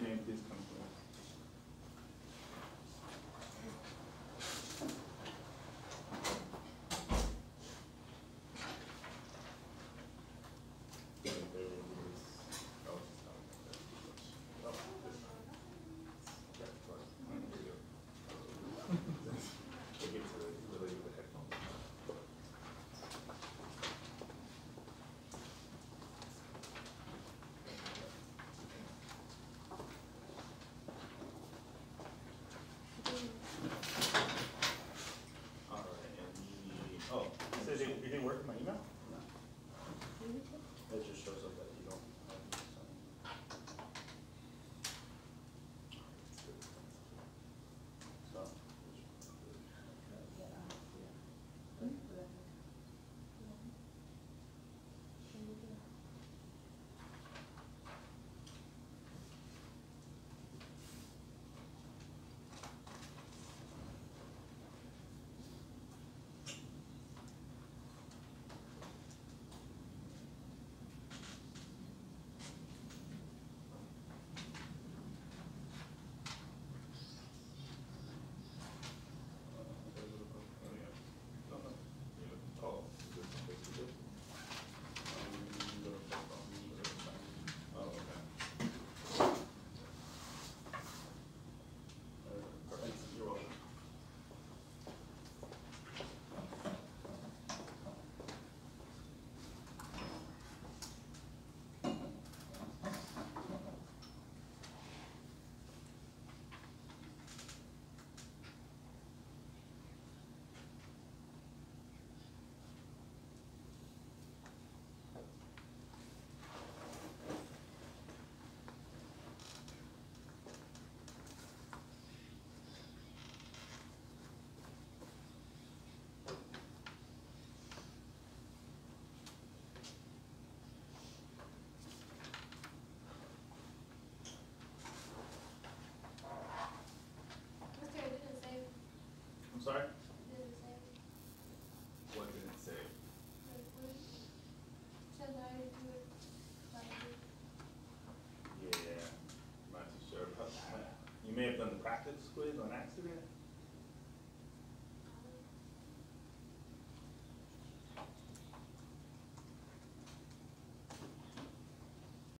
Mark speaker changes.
Speaker 1: your name, please come work with my email? Sorry? What did it say? Yeah, not too sure about that. You may have done the practice quiz on accident.